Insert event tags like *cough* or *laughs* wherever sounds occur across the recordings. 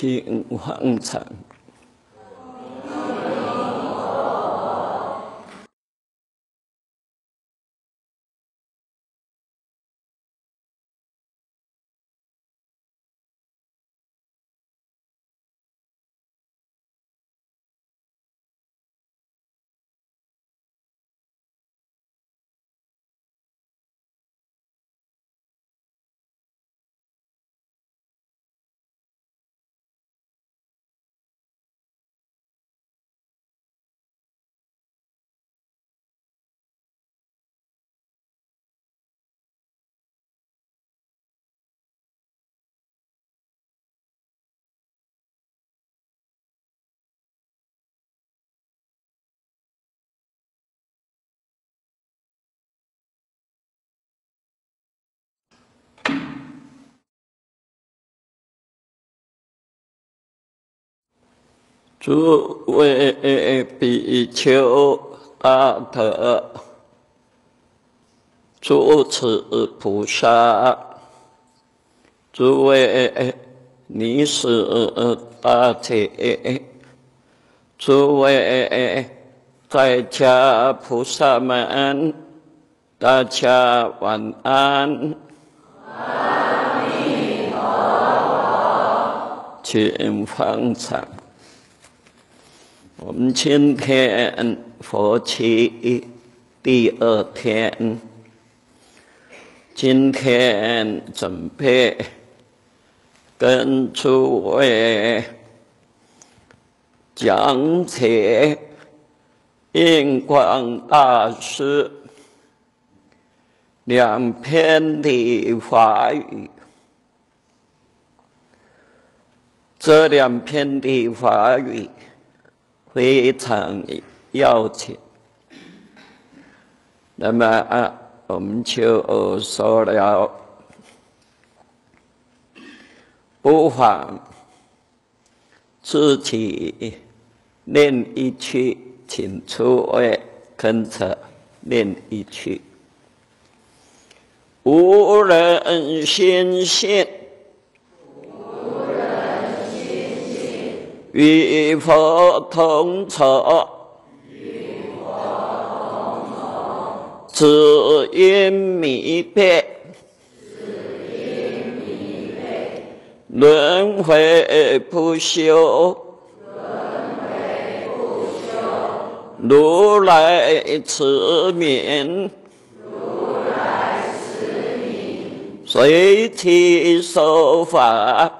请方丈。诸位比丘、大德、诸持菩萨、诸位尼师大姐、诸位在家菩萨们，大家晚安。阿弥陀佛，请方丈。我们今天佛七第二天，今天准备跟诸位讲解印光大师两篇的法语，这两篇的法语。非常要紧。那么啊，我们就说了，不妨自己念一曲，请诸位跟着念一曲。无人心信。与佛同坐，只因迷别，轮回不休，如来慈悯，随其受法。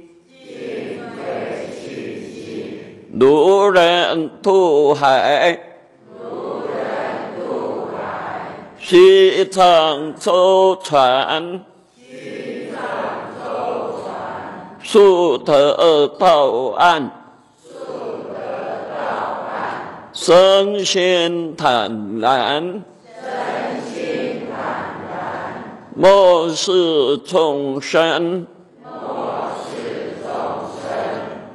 路人渡海，西藏舟船，速得到岸，身心坦然，莫视众生。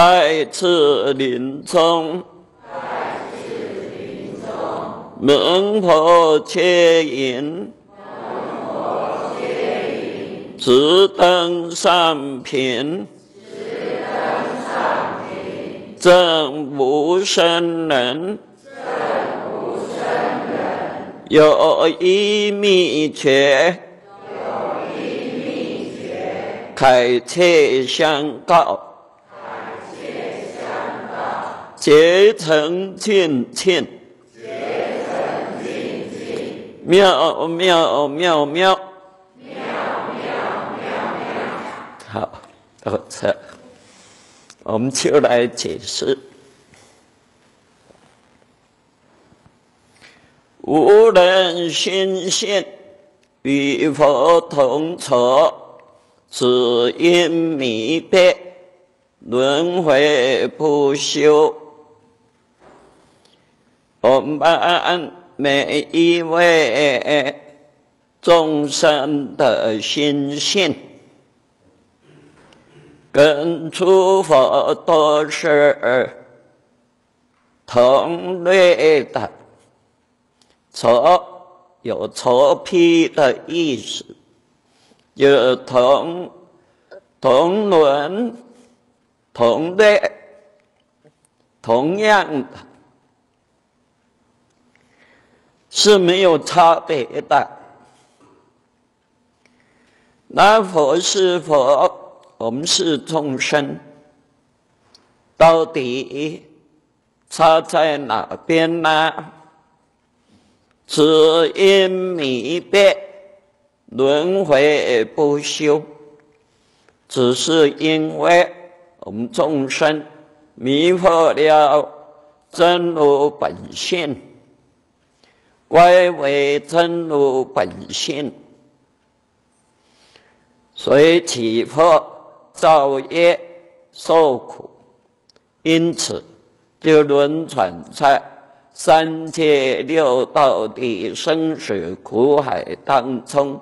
待次临终，门婆切引，直登上品。正无生人，有一秘诀，开切相告，结成尽尽，妙妙妙妙，好，到这。我们就来解释：无人心现与佛同处，只因迷别，轮回不休。我们每一位众生的心性。跟诸佛都是同类的，错有错批的意思，有同同伦同类同样的，是没有差别的。那佛是佛。我们是众生，到底差在哪边呢？只因迷别，轮回不休，只是因为我们众生迷惑了真如本性，归为真如本性，所以起惑。造业受苦，因此就轮转在三界六道的生死苦海当中，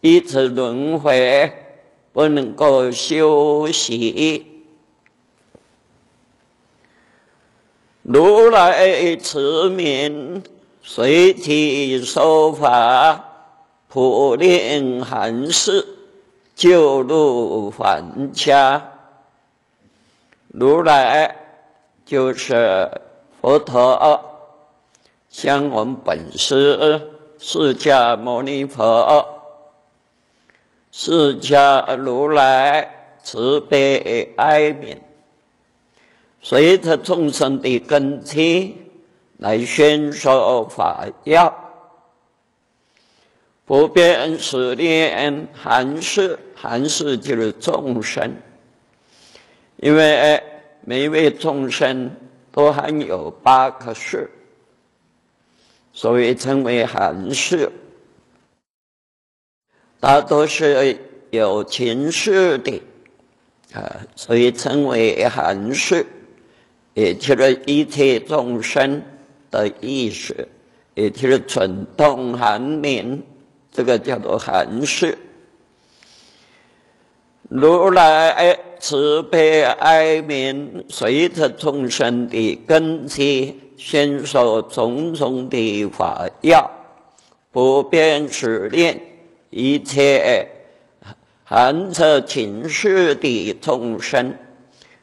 一直轮回，不能够休息。如来慈悯随体说法，普令寒士。救入还家，如来就是佛陀，像我们本师释迦牟尼佛，释迦如来慈悲哀悯，随着众生的根基来宣说法要。不变是念寒士，寒士就是众生，因为每位众生都含有八个士，所以称为寒士。大多是有情绪的啊，所以称为寒士，也就是一切众生的意识，也就是蠢动寒明。这个叫做寒士，如来慈悲哀悯，随着众生的根基，宣说种种的法要，不变时念一切含着情绪的众生，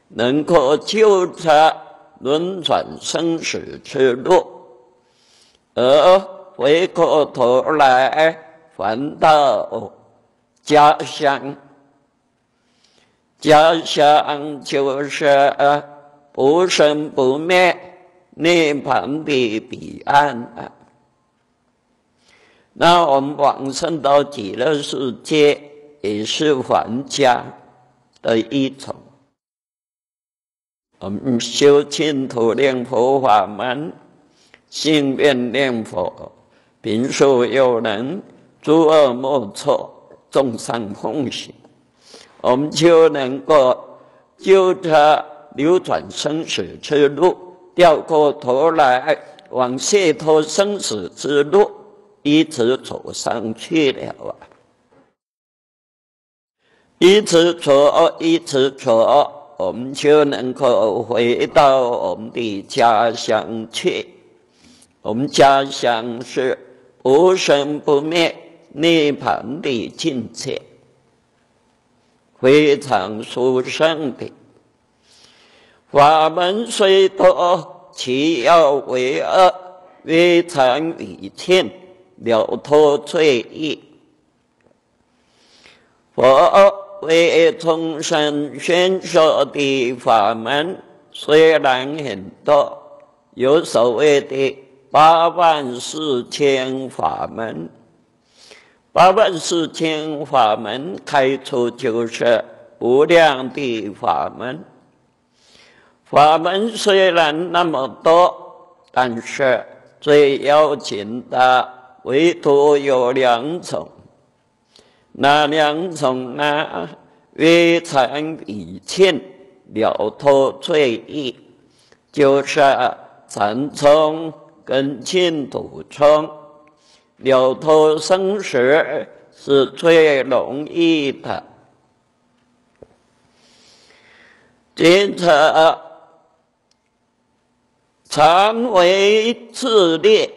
能够救着轮转生死之路，而回过头来。还到家乡，家乡就是不生不灭涅槃的彼岸啊。那我们往生到极乐世界，也是还家的一种。我们修净土念佛法门，信愿念佛，平素有能，诸恶莫作，众善奉行，我们就能够就着流转生死之路，掉过头来往解脱生死之路一直走上去了啊！一直走，一直走。我们就能够回到我们的家乡去。我们家乡是无生不灭涅槃的境界，非常殊胜的。法门虽多，其要为恶，非常与天了脱罪业。佛。为众生宣说的法门虽然很多，有所谓的八万四千法门，八万四千法门开出就是无量的法门。法门虽然那么多，但是最要紧的唯独有两种。那两种呢？为禅以欠了脱罪业，就是禅宗跟净土宗了脱生死是最容易的。接着，禅为自力，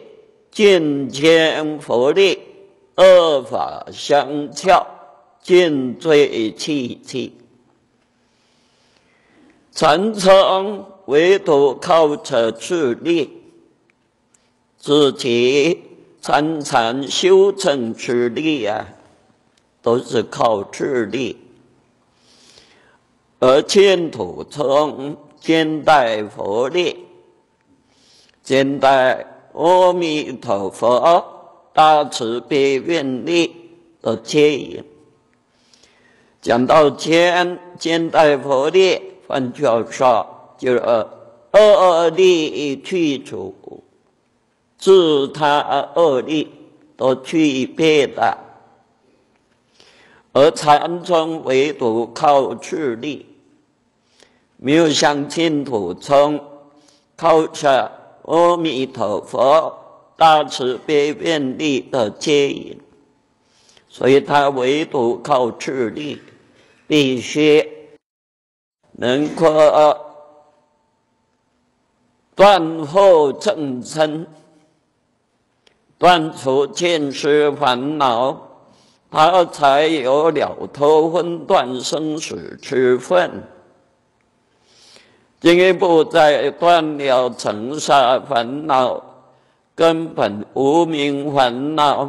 见见佛力。恶法相较，尽罪弃弃。禅宗唯独靠着自力，自己参禅修成之力啊，都是靠自力。而净土宗兼带佛力，兼带阿弥陀佛。大慈悲愿力的接引，讲到兼兼带佛力，换句话说，就是恶力去除，自他恶力都去别的，而禅宗唯独靠自力，没有像净土宗靠着阿弥陀佛。大慈悲愿力的接引，所以他唯独靠智力，必须能够断后正身，断除见识烦恼，他才有了脱分断生死之分。进一步再断了尘沙烦恼。根本无名烦恼，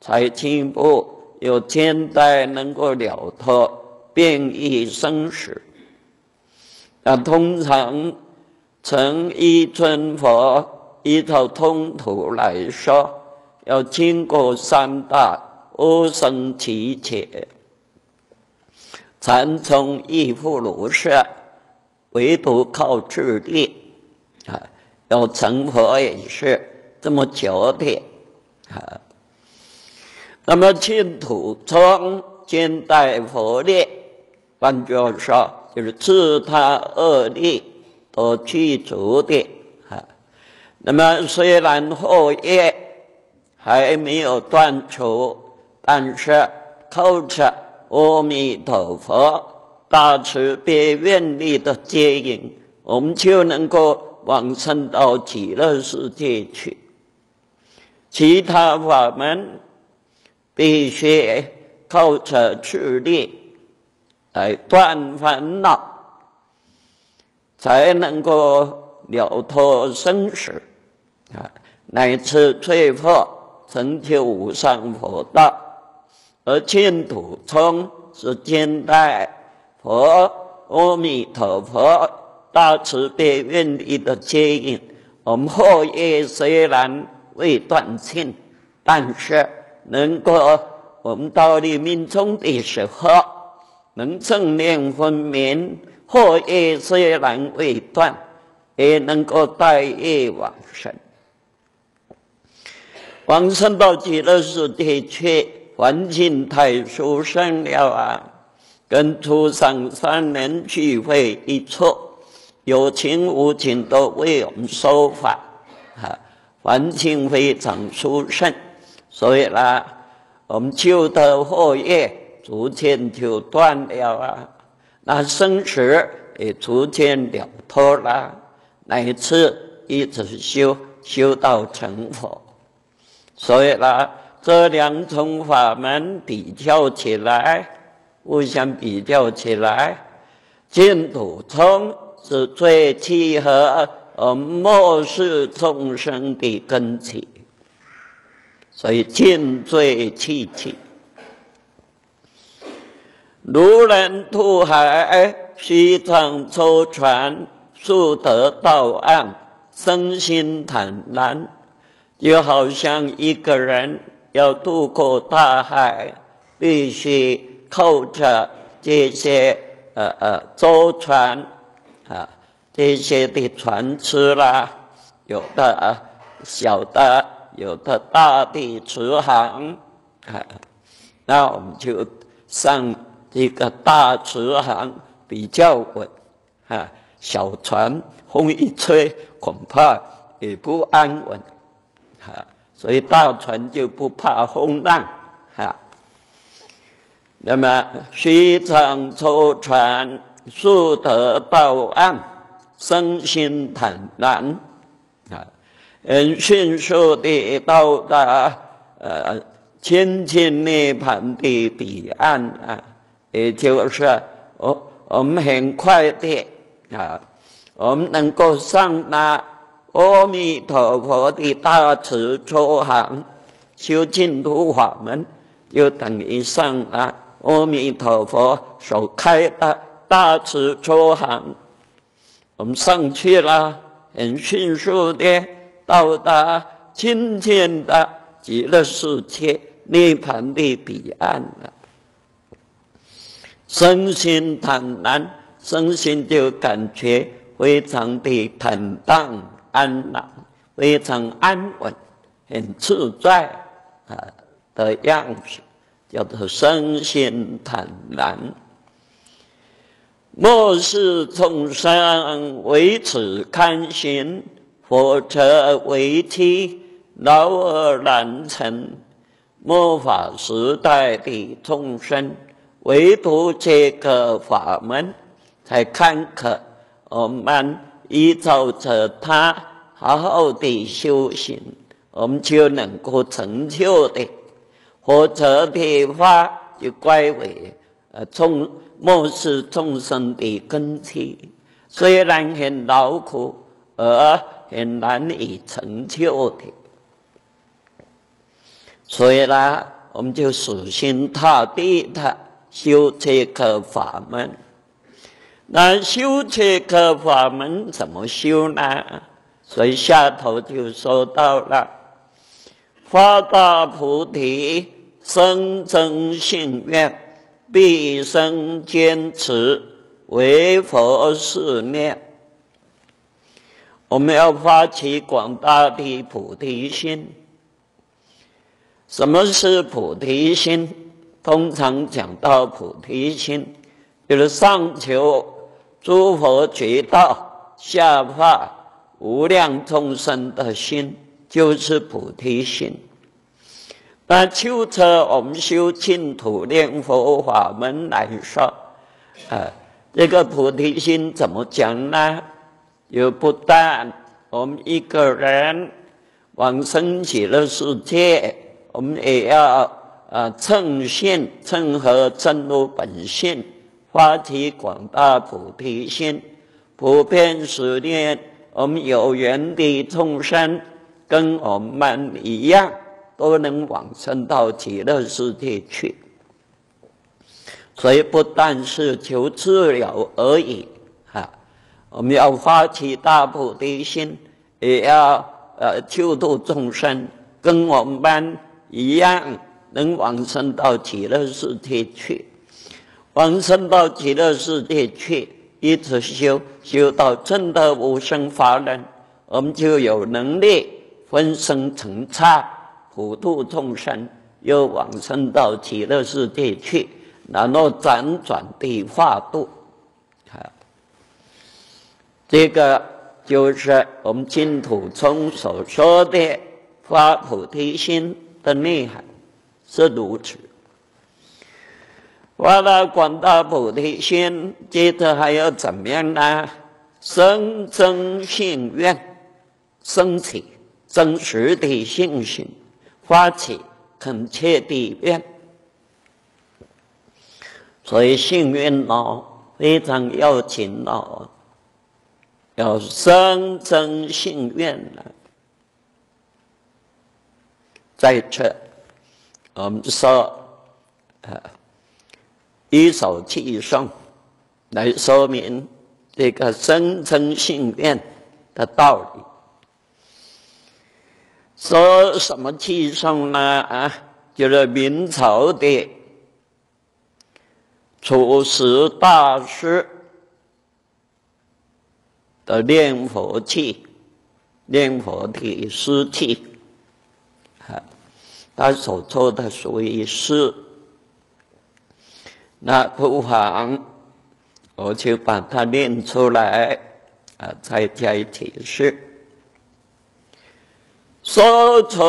才进步有天台能够了脱变异生死。那通常成一尊佛，依照通途来说，要经过三大阿僧祇劫，禅宗亦复如是，唯独靠智力啊，要成佛也是。这么久的啊，那么净土宗兼带佛力，换句话说，就是自他恶力都去除的啊。那么虽然后业还没有断除，但是靠着阿弥陀佛大慈悲愿力的接引，我们就能够往生到极乐世界去。其他法门必须靠着智力来断烦恼，才能够了脱生死啊，乃至最后成就无上佛道。而净土宗是兼带佛阿弥陀佛。大慈悲愿力的接引。我们后业虽然未断尽，但是能够我们到临命终的时候，能正念分明。或业虽然未断，也能够带业往生。往生到极乐世界去，环境太殊胜了啊！跟初生三人聚会一处，有情无情都为我们说法，环境非常殊胜，所以呢，我们修的后业逐渐就断了啊，那生死也逐渐了脱了，乃至一直修修到成佛。所以呢，这两种法门比较起来，互相比较起来，净土宗是最契合呃末世众生的根基，所以尽最契切。如人渡海，须藏舟船，速得到岸，身心坦然。就好像一个人要渡过大海，必须靠着这些呃呃舟船啊，这些的船只啦，有的小的，有的大的慈航啊，那我们就上这个大慈航比较稳啊，小船风一吹，恐怕也不安稳。啊，所以大船就不怕风浪，啊。那么水上舟船，速得到岸，身心坦然，啊，很迅速地到达呃清净涅盘的彼岸啊，也就是我我们很快的啊，我们能够上那。阿弥陀佛的大慈出行，修净土法门，就等于上那阿弥陀佛所开的大慈出行。我们上去了，很迅速的到达今天的极乐世界涅槃的彼岸了，身心坦然，身心就感觉非常的坦荡。安然，非常安稳，很自在啊的样子，叫做身心坦然。末世众生为此堪行，佛者为其劳而难成。末法时代的众生，唯独这个法门才坎坷，我们。依照着他好好的修行，我们就能够成就的；火车的话，就归为呃众末世众生的根基，虽然很劳苦，而很难以成就的。所以呢，我们就死心塌地的修这个法门。那修这个法门怎么修呢？所以下头就说到了：发大菩提，生真信愿，毕生坚持为佛事念。我们要发起广大的菩提心。什么是菩提心？通常讲到菩提心，就是上求。诸佛觉道，下化无量众生的心，就是菩提心。那就着我们修净土念佛法门来说，啊，这个菩提心怎么讲呢？又不但我们一个人往生极乐世界，我们也要啊称性、称和正入本性。发起广大菩提心，普遍思念我们有缘的众生，跟我们一样，都能往生到极乐世界去。所以不但是求治疗而已，啊，我们要发起大菩提心，也要呃救度众生，跟我们班一样，能往生到极乐世界去，往生到极乐世界去，一直修修到真的无生法忍，我们就有能力分生成刹，普度众生，又往生到极乐世界去。然后辗转地化度，啊，这个就是我们净土宗所说的发菩提心的内涵，是如此。发了广大菩提心，接着还要怎么样呢？生真信愿，升起真实的信心，发起恳切的愿。所以幸运哦，非常要紧哦，要生真幸愿了。在这，我们说，呃，一首偈颂来说明这个生真幸愿的道理。说什么偈颂呢？啊，就是明朝的。出世大师的念佛器，念佛的诗器，啊，他所做的属于是，那不妨我就把它念出来，啊，再加以解释。说出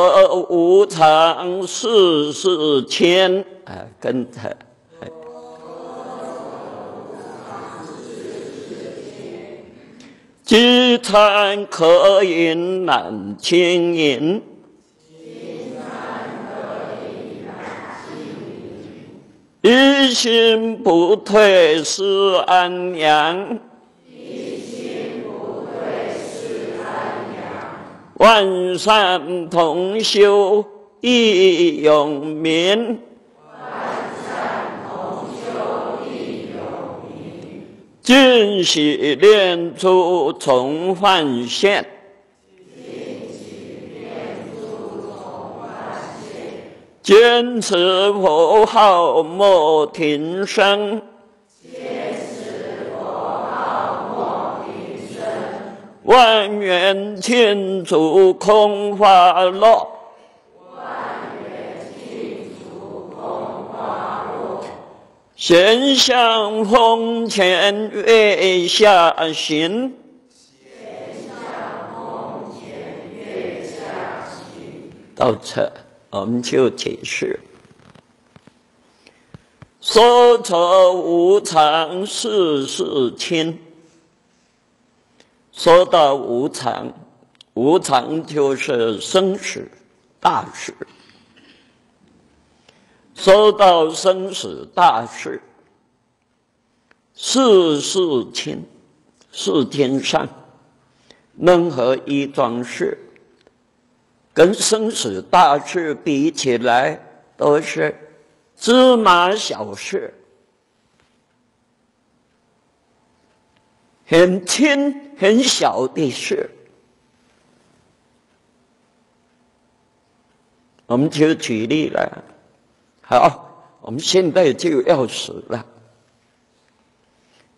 无常世事迁，啊，跟着。饥餐可饮难清饮，一心不退是安养，万善同修亦永眠。尽喜念珠重幻现，坚持佛号莫停声，万缘千足空花落。闲向风前月下行，到此我们就解释：说着无常事事轻。说到无常，无常就是生死大事。说到生死大事，世事轻，世间上任何一桩事，跟生死大事比起来，都是芝麻小事，很轻很小的事。我们就举例了。好，我们现在就要死了。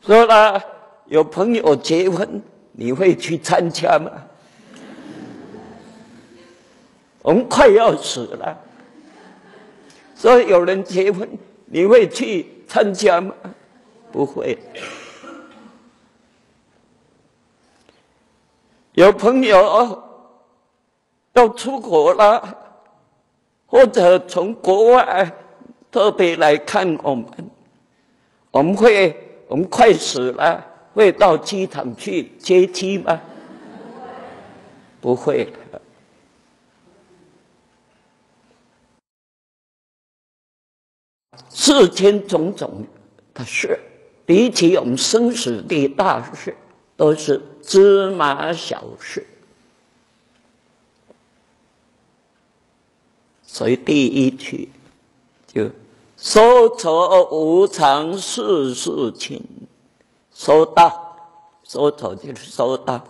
说了，有朋友结婚，你会去参加吗？我们快要死了，所以有人结婚，你会去参加吗？不会。有朋友要出国了，或者从国外。特别来看我们，我们会，我们快死了，会到机场去接机吗？不会。世间种种的事，比起我们生死的大事，都是芝麻小事。所以第一句就。说着无常世事情，说到收走就是收到。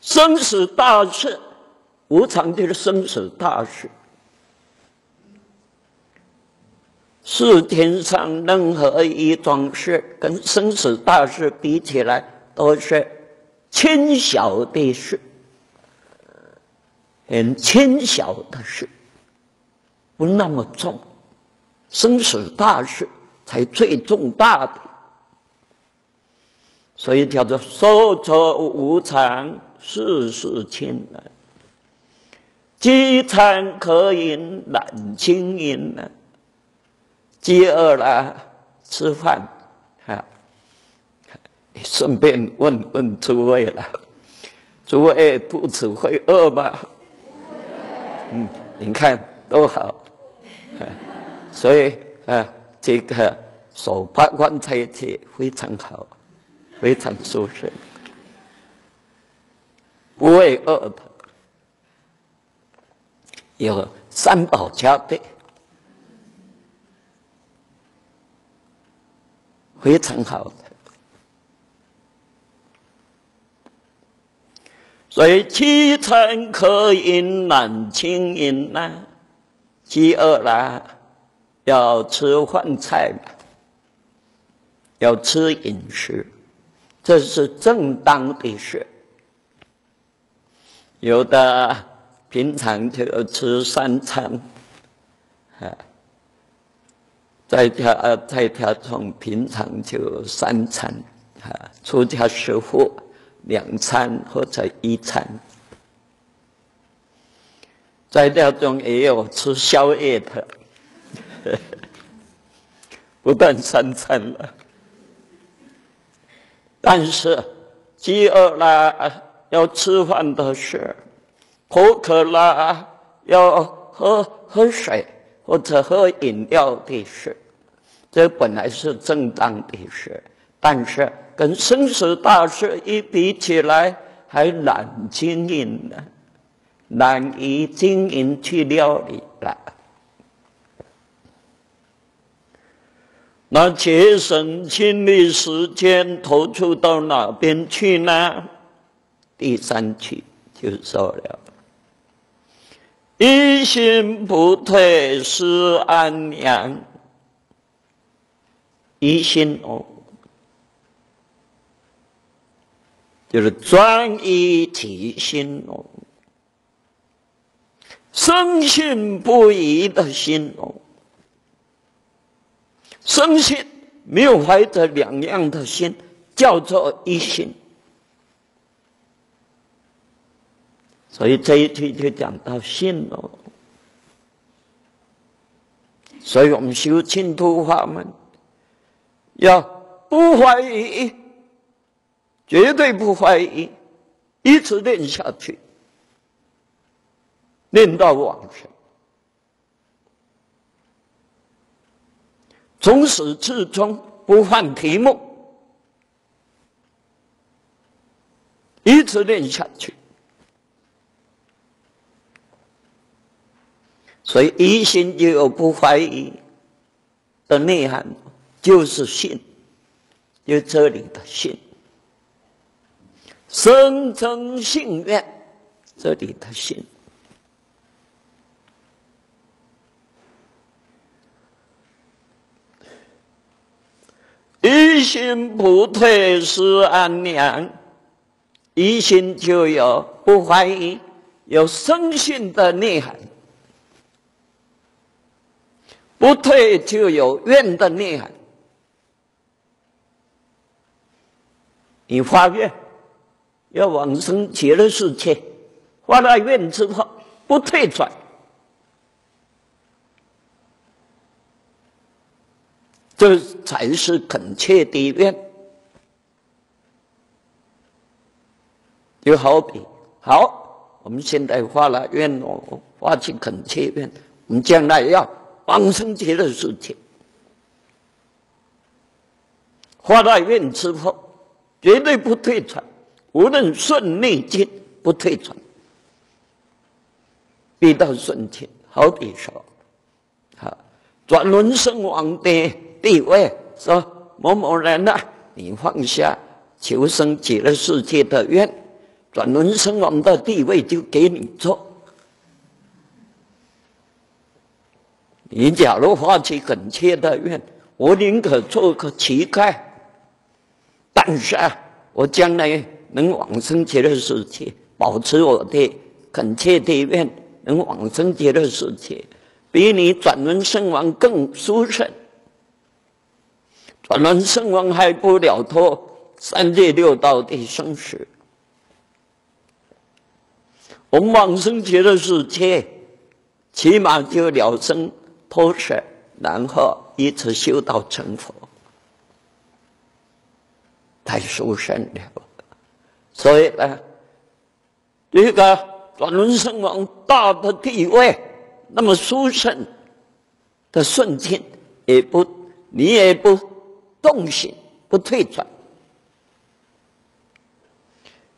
生死大事，无常就是生死大事。世天上任何一桩事，跟生死大事比起来，都是轻小的事，很轻小的事，不那么重。生死大事才最重大的，所以叫做寿者无常，世事轻难。饥餐渴饮难清饮呢。饥饿了，吃饭，顺便问问诸位了，诸位肚子会饿吗？嗯，你看多好，所以啊，这个手八关在一起非常好，非常舒适，不会饿的，有三宝加倍。非常好，所以七餐渴饮难清饮呐，饥饿啦要吃饭菜，要吃饮食，这是正当的事。有的平常就吃三餐，啊。在家呃，在家从平常就三餐，啊，出家师傅两餐或者一餐，在家中也有吃宵夜的，*laughs* 不但三餐了，但是饥饿了要吃饭的事，口渴了要喝喝水。或者喝饮料的事，这本来是正当的事，但是跟生死大事一比起来，还难经营呢，难以经营去料理了。那节省精力时间投出到哪边去呢？第三句就说了。一心不退是安养，一心哦，就是专一体心哦，深信不疑的心哦，深信没有怀着两样的心，叫做一心。所以这一句就讲到信了。所以我们修净土法门，要不怀疑，绝对不怀疑，一直练下去，练到往生，从始至终不换题目，一直练下去。所以疑心就有不怀疑的内涵，就是信，就这里的信，生成信愿，这里的信，一心不退是安良，一心就有不怀疑，有生信的内涵。不退就有愿的内涵。你发愿要往生极乐世界，发了愿之后不退转，这才是恳切的愿。就好比，好，我们现在发了愿哦，发起恳切愿，我们将来要。往生极乐世界，发大愿之后，绝对不退转，无论顺逆境不退转，必到顺境。好比说，好转轮圣王的地位，说某某人呐，你放下求生极乐世界的愿，转轮圣王的地位就给你做。你假如发起恳切的愿，我宁可做个乞丐，但是啊，我将来能往生极乐世界，保持我的恳切的愿，能往生极乐世界，比你转轮圣王更殊胜。转轮圣王还不了脱三界六道的生死，我们往生极乐世界，起码就了生。脱舍，然后一直修道成佛，太殊胜了。所以呢，这个转轮圣王大的地位，那么殊胜的瞬间，也不你也不动心，不退转。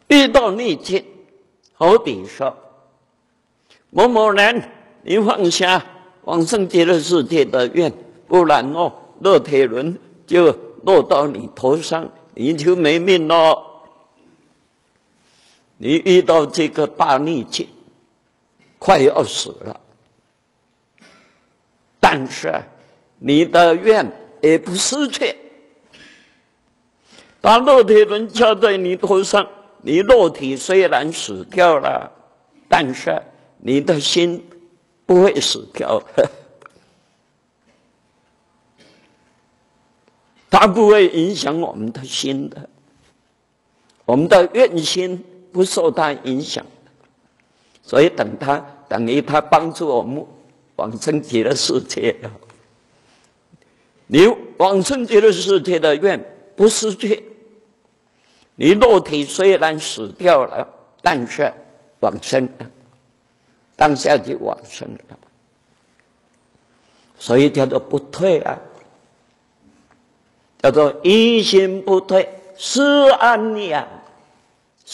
遇到逆境，好比说某某人，你放下。往生极乐世界的愿，不然哦，乐铁轮就落到你头上，你就没命了。你遇到这个大逆境，快要死了，但是你的愿也不失去。把乐铁轮敲在你头上，你肉体虽然死掉了，但是你的心。不会死掉，*laughs* 它不会影响我们的心的，我们的愿心不受它影响，所以等他等于他帮助我们往生极乐世界你往生极乐世界的愿不失去，你肉体虽然死掉了，但是往生了。当下就往生了，所以叫做不退啊，叫做一心不退，是安养，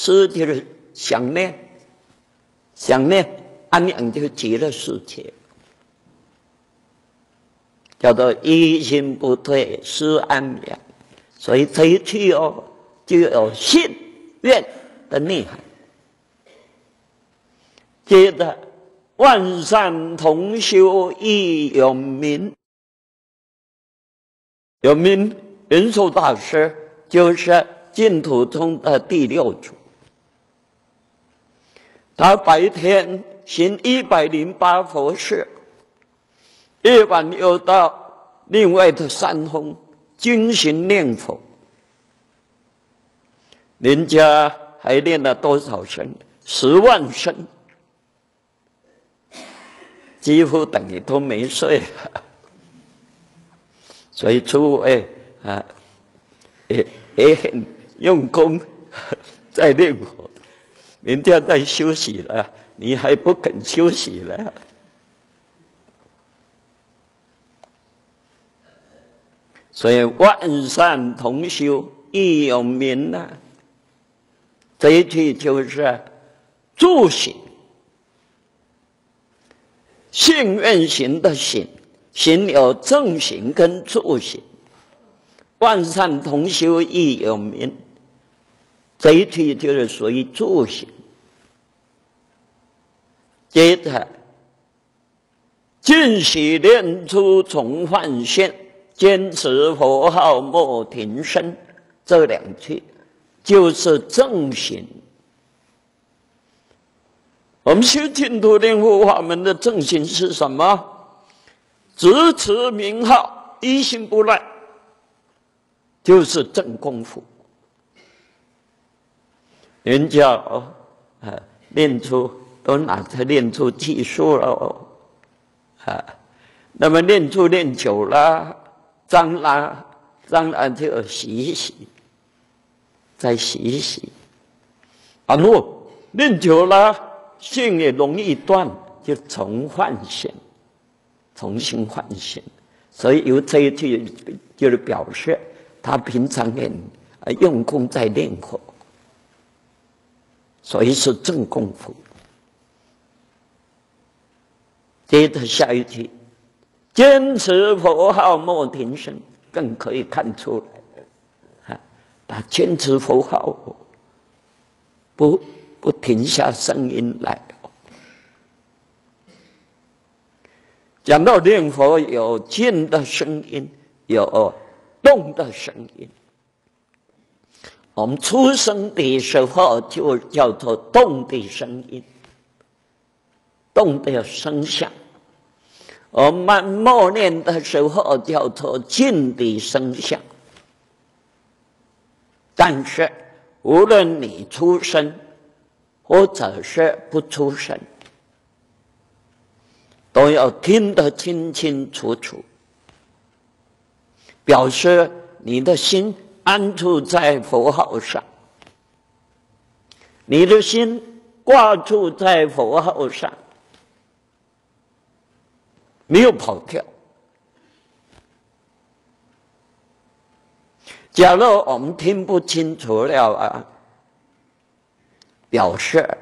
失就是想念，想念安养就极乐世界，叫做一心不退，思安养，所以这一句哦，就有信愿的内涵，接着。万善同修亦永明，永明云寿大师就是净土中的第六祖。他白天行一百零八佛事，夜晚又到另外的山峰精行念佛。人家还念了多少声？十万声。几乎等于都没睡，*laughs* 所以诸位啊，也也很用功 *laughs* 在念佛。明天再休息了，你还不肯休息了？所以万善同修亦有名呐。这一句就是助行。信愿行的行，行有正行跟助行，万善同修亦有名。这一题就是属于助行。接着，尽喜念出重幻现，坚持佛号莫停声。这两句就是正行。我们修净土念佛法门的正行是什么？只持名号，一心不乱，就是正功夫。人家哦，啊，练出都拿着练出技术了哦，啊，那么练出练久了，脏了，脏了就洗一洗，再洗一洗，啊，不，练久了。性也容易断，就重唤醒，重新唤醒。所以由这一句就是表示他平常很用功在练佛，所以是正功夫。接着下一句，坚持佛号莫停声，更可以看出来，啊，他坚持佛号，不不停下声音来。讲到念佛，有静的声音，有动的声音。我们出生的时候就叫做动的声音，动的声响；我们默念的时候叫做静的声响。但是，无论你出生，或者是不出生，都要听得清清楚楚，表示你的心。安住在佛号上，你的心挂住在佛号上，没有跑掉。假如我们听不清楚了啊，表示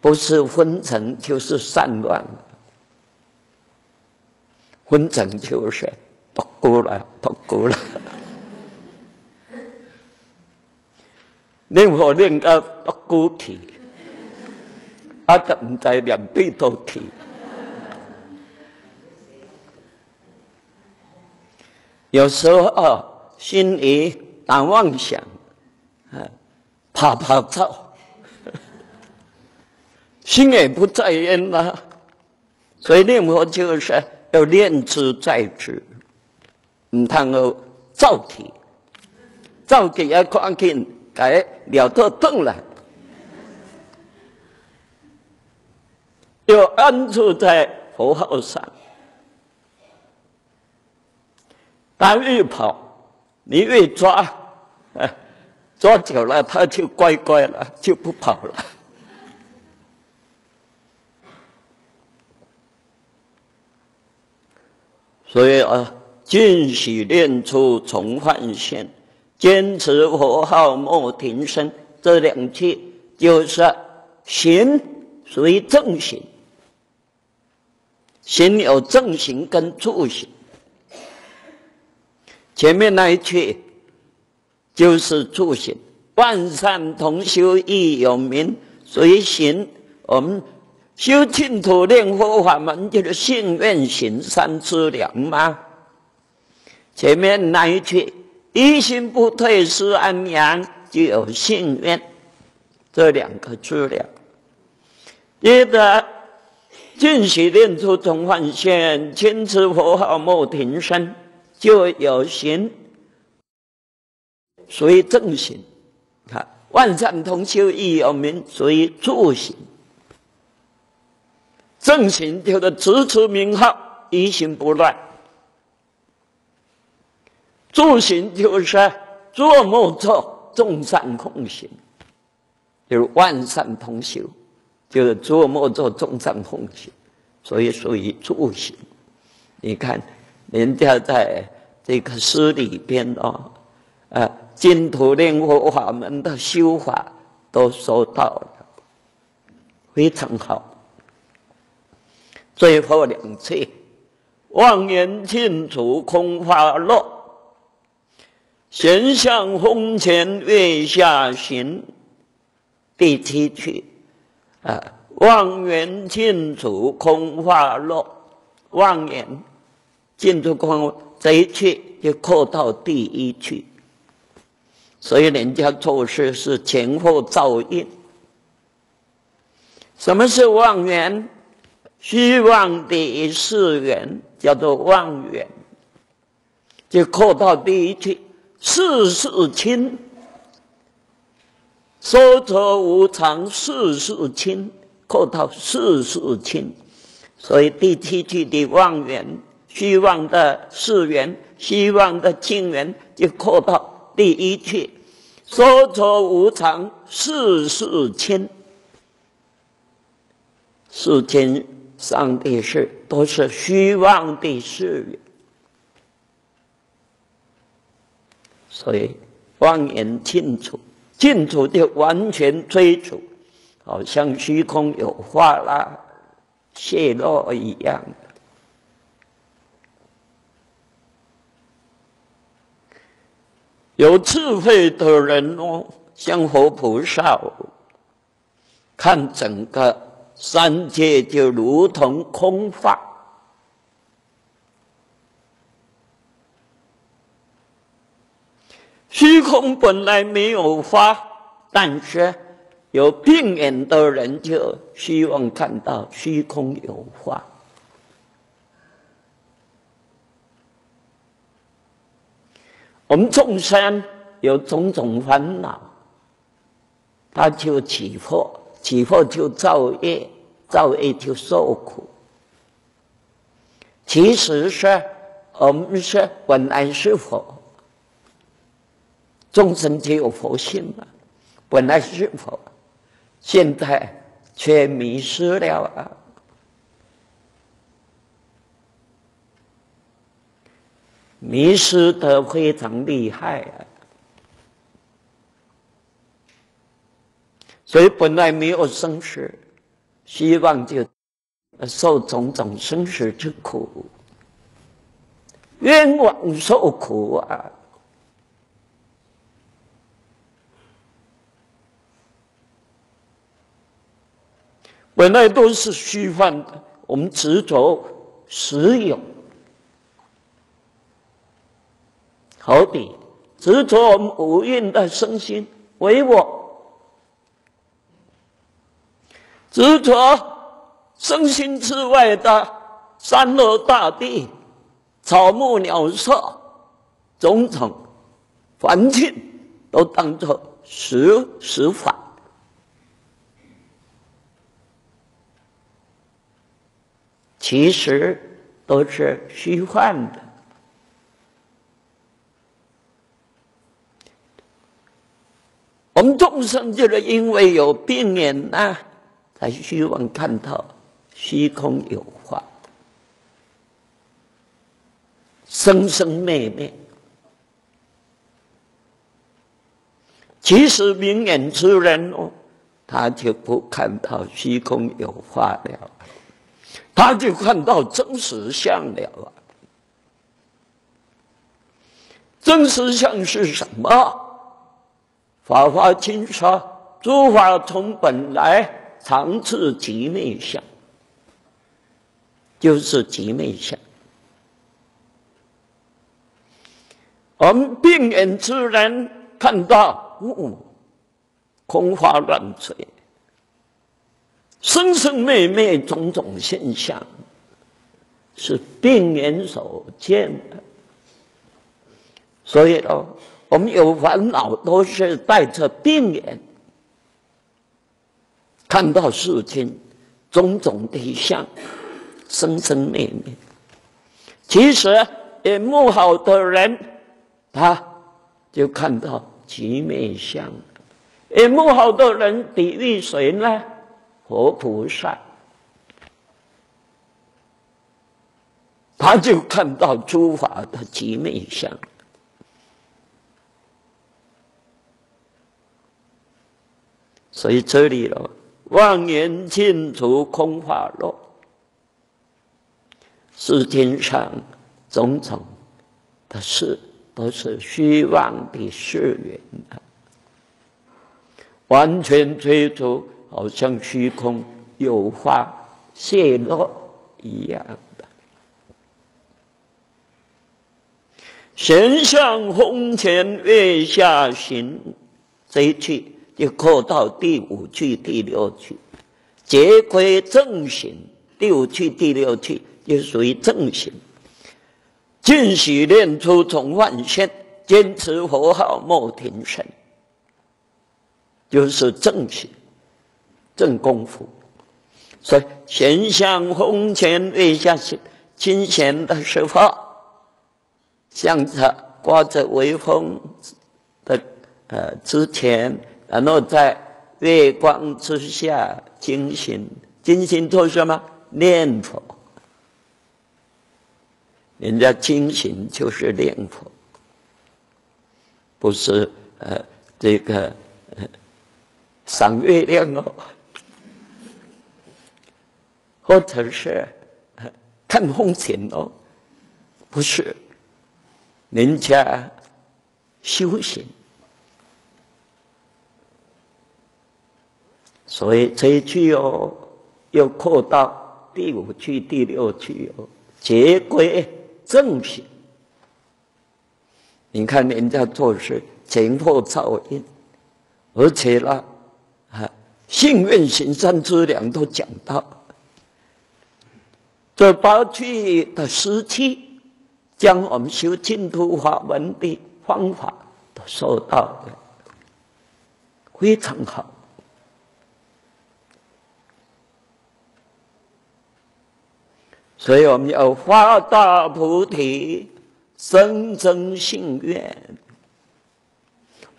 不是昏沉就是散乱，昏沉就是不顾了，不顾了。念佛念到不孤体，阿都唔知两背都体。有时候，心里打妄想，啊，跑跑照，心也不在焉了。所以念佛就是要念之在之，唔通个造体，造体要看见。哎，了都动了，又安住在佛号上。他越跑，你越抓，哎，抓久了他就乖乖了，就不跑了。所以啊，尽喜练出从幻现。坚持佛号莫停声，这两句就是行属于正行，行有正行跟助行。前面那一句就是助行，万善同修亦有名，所以行我们修净土念佛法门就是信愿行三资粮吗？前面那一句。一心不退是安阳，就有信愿这两个资料。一的进喜念出同幻现，坚持佛号莫停声，就有行，属于正行。看万善同修亦有名，属于助行。正行就是持持名号，一心不乱。助行就是做梦做众善奉行，就是万善同修，就是做梦做众善奉行，所以属于助行。你看，人家在这个诗里边哦，啊，净土念佛法门的修法都说到了，非常好。最后两句，妄言净土空花落。闲向风前月下行，第七句啊，望缘尽处空花落，望缘尽处空，这一句就扣到第一句，所以人家做事是前后照应。什么是望远？虚妄的世缘，叫做望远，就扣到第一句。世事清，说着无常；世事清，扣到世事清。所以第七句的望缘，虚妄的世缘，虚妄的境缘，就扣到第一句。说着无常，世事清。世间上的事都是虚妄的事所以，望远清楚，清楚就完全追逐，好像虚空有化啦、泄落一样。有智慧的人哦，像佛菩萨，哦看整个三界就如同空话。虚空本来没有法，但是有病眼的人就希望看到虚空有法。我们众生有种种烦恼，他就起惑，起惑就造业，造业就受苦。其实是我们是本来是佛，众生皆有佛性嘛，本来是佛，现在却迷失了啊。迷失的非常厉害啊！所以本来没有生死，希望就受种种生死之苦，冤枉受苦啊！本来都是虚幻的，我们执着实有。好比执着我们五蕴的身心为我，执着身心之外的山河大地、草木鸟兽、种种环境，都当作实实法，其实都是虚幻的。我们众生就是因为有病眼呐，才希望看到虚空有化，生生灭灭。其实明眼之人哦，他就不看到虚空有化了，他就看到真实相了啊！真实相是什么？法华经说：“诸法从本来常自极灭相，就是极灭相。我们病眼之人看到，嗯，空花乱坠，生生灭灭种种现象，是病眼所见的。所以哦。”我们有烦恼，都是带着病眼看到世间种种的相，生生灭灭。其实眼目好的人，他就看到极灭相；眼目好的人，抵御谁呢？活菩萨，他就看到诸法的极灭相。所以这里了，妄言尽除空法落，世间上种种的事都是虚妄的事缘啊，完全追逐，好像虚空有花泄落一样的。神向红前月下行，这一句。就扩到第五句、第六句，结归正行。第五句、第六句就属于正行。尽许念出从万现，坚持佛号莫停神，就是正行、正功夫。所以闲向红前月下行，清闲的时候，向着挂着微风的呃之前。然后在月光之下精心精心做什么？念佛。人家精心就是念佛，不是呃这个赏月亮哦，或者是看风景哦，不是。人家修行。所以这一句哦，又扩到第五句、第六句哦，结归正品。你看人家做事前后照应，而且呢，啊，信愿行善之良都讲到。这八句的时期，将我们修净土法门的方法都收到了非常好。所以我们要发大菩提，生增信愿，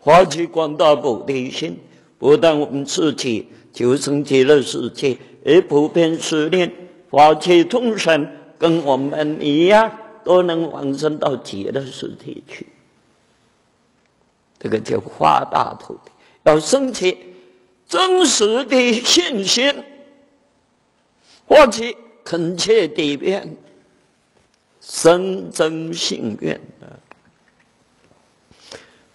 发起广大菩提心，不但我们自己求生极乐世界，而普遍施念，发起众生跟我们一样，都能往生到极乐世界去。这个叫发大菩提，要升起真实的信心，发起。恳切地愿，生真信愿的，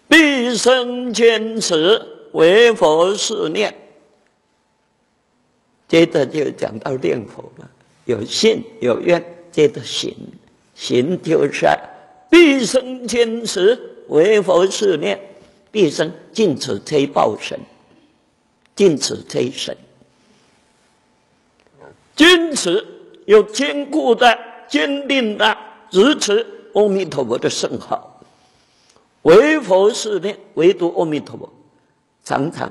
毕生坚持为佛是念。接着就讲到念佛了，有信有愿，接着行，行就是毕生坚持为佛事念，毕生尽此推报神，尽此推神，坚持。有坚固的、坚定的支持阿弥陀佛的圣号，唯佛是念，唯独阿弥陀佛，常常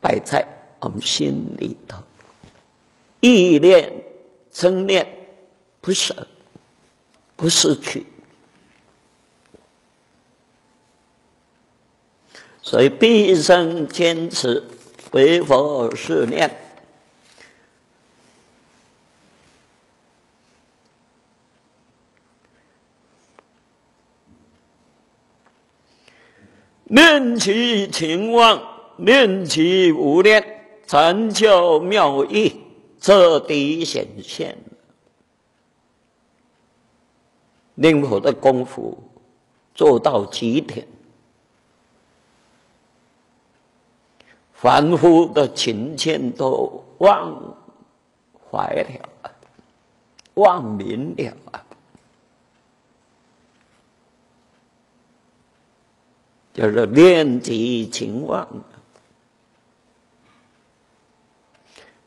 摆在我们心里头，意念、生念不舍，不失去，所以毕生坚持为佛是念。念其情望，念其无念，禅教妙义彻底显现。令佛的功夫做到极点，凡夫的情见都忘怀了，忘明了。就是念及情望。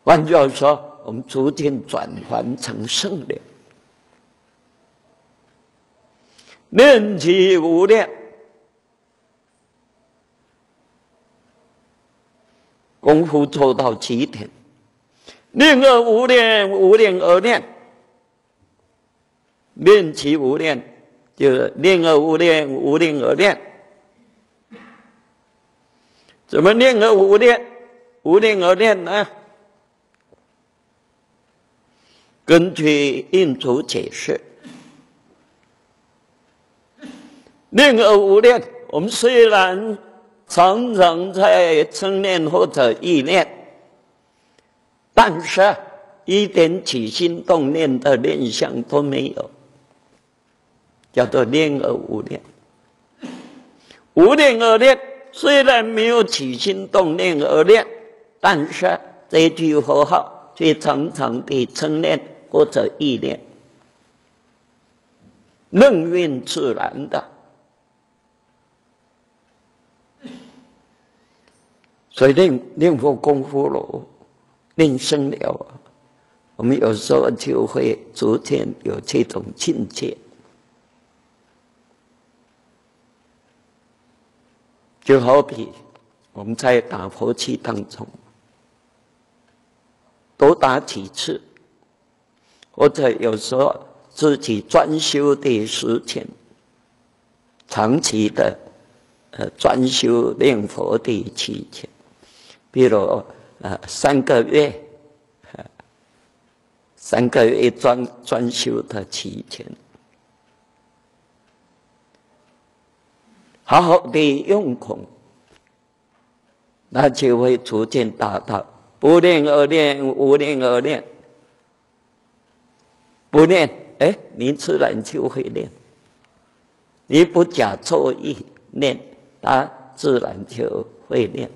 换句话说，我们逐渐转换成圣了。念及无念，功夫做到极点，念而无念，无念而念，念其无念，就是念而无念，无念而念。怎么念而无念？无念而念呢？根据印祖解释，念而无念，我们虽然常常在称念或者意念，但是一点起心动念的念想都没有，叫做念而无念。无念而念。虽然没有起心动念而念，但是这句佛号却常常的称念或者意念，任运自然的。所以念念佛功夫了，念生了，我们有时候就会逐渐有这种境界。就好比我们在打佛七当中，多打几次，或者有时候自己专修的时间，长期的呃专修念佛的期间，比如呃三个月，*laughs* 三个月专专修的期间。好好的用功，那就会逐渐达到不念而念，无念而念。不念，哎，你自然就会念。你不假作意念，他自然就会念。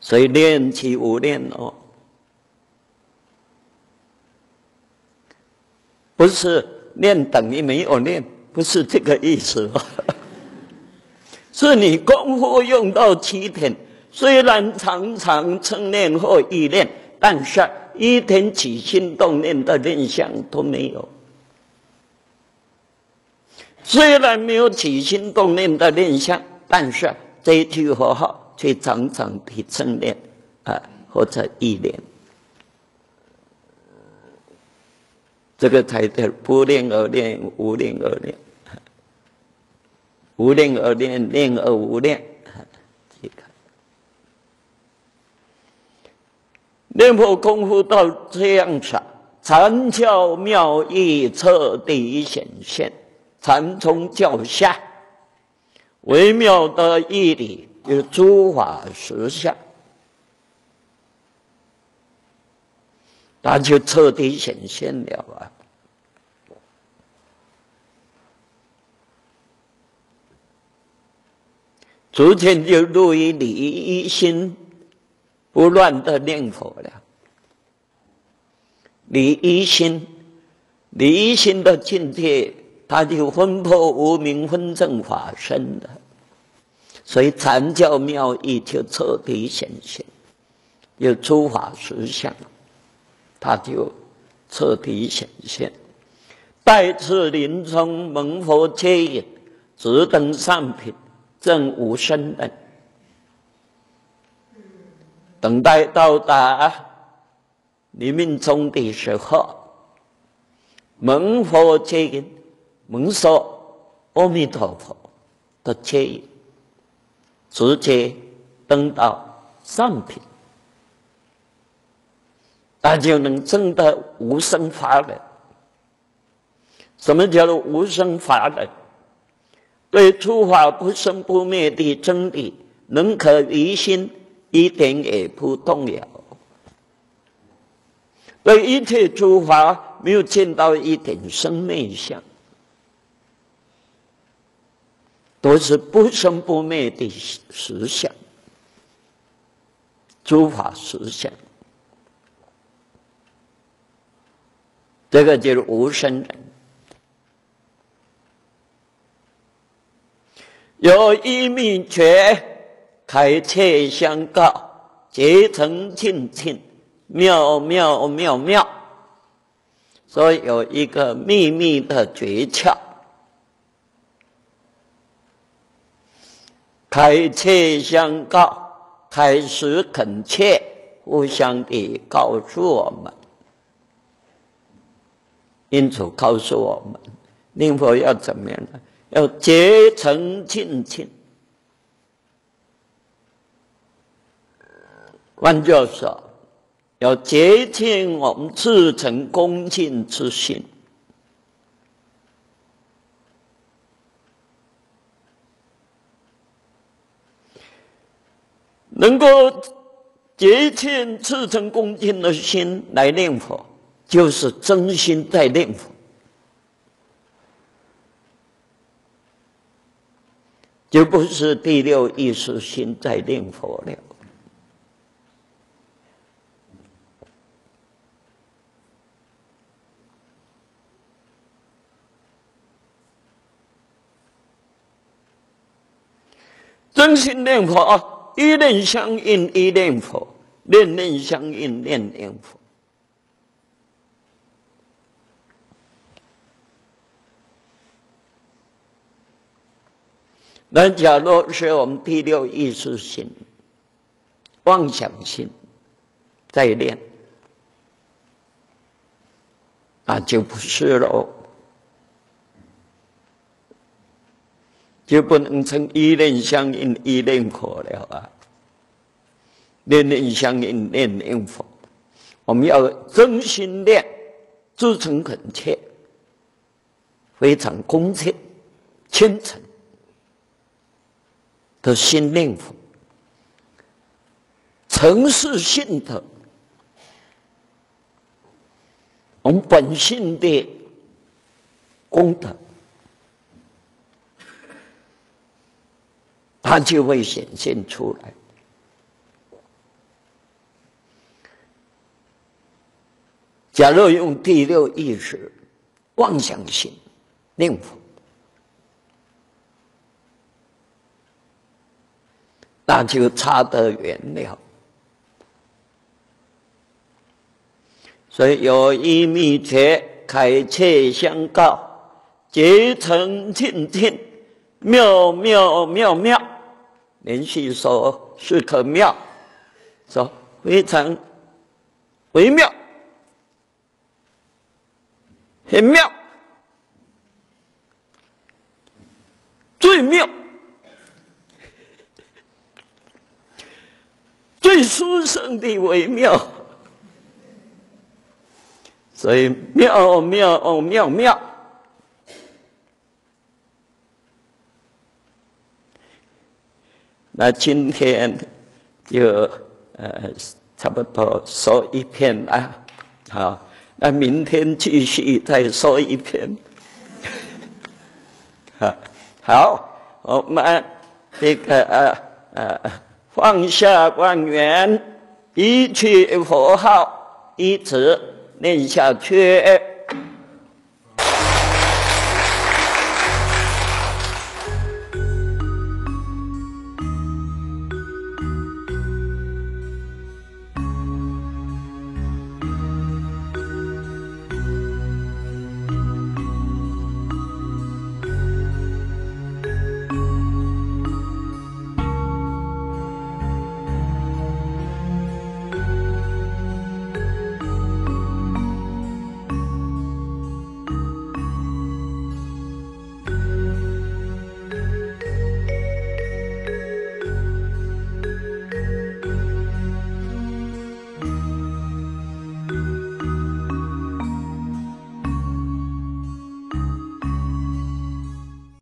所以练其无念哦，不是念等于没有念，不是这个意思哦。*laughs* 是你功夫用到七天，虽然常常称念或意念，但是一点起心动念的念想都没有。虽然没有起心动念的念想，但是这一句佛号却常常的称念啊，或者意念，这个才叫不念而念，无念而念。无念而念，念而无念，这个念佛功夫到这样子，禅教妙义彻底显现，禅宗教下微妙的义理有诸法实相，那就彻底显现了啊！逐渐就入于理一心不乱的念佛了。离一心，离一心的境界，他就分破无明分正法身了，所以禅教妙义就彻底显现，有诸法实相，他就彻底显现。待次临终蒙佛接引，直登上品。正无生人，等待到达你命中的时候，蒙佛接引，蒙受阿弥陀佛的接引，直接登到上品，那就能证得无生法忍。什么叫做无生法忍？对诸法不生不灭的真理，能可离心，一点也不动摇；对一切诸法没有见到一点生灭相，都是不生不灭的实相，诸法实相。这个就是无生人。有一秘诀，开切相告，结成庆庆，妙妙妙妙。所以有一个秘密的诀窍，开切相告，开始恳切，互相的告诉我们，因此告诉我们，念佛要怎么样呢？要结成亲亲，换句话说，要结清我们自诚恭敬之心，能够结清赤诚恭敬的心来念佛，就是真心在念佛。就不是第六意识心在念佛了。真心念佛啊，一念相应一念佛，念念相应念念佛。那假如是我们第六意识心、妄想心在念，那就不是喽，就不能称一念相应一念佛了啊！念念相应念念佛，我们要真心念，至诚恳切，非常恭敬、虔诚。的心念佛，诚实信的，我们本性的功德，它就会显现出来。假如用第六意识、妄想心念佛，那就差得远了。所以有一密切，开切相告，结成静静，妙妙妙妙，连续说是可妙，说非常微妙。很妙，最妙，最殊胜的微妙，所以妙妙哦妙妙。那今天就呃差不多说一篇啊，好。那明天继续再说一篇，啊，*laughs* 好，我们这个呃呃放下观缘，一句佛号，一直念下去。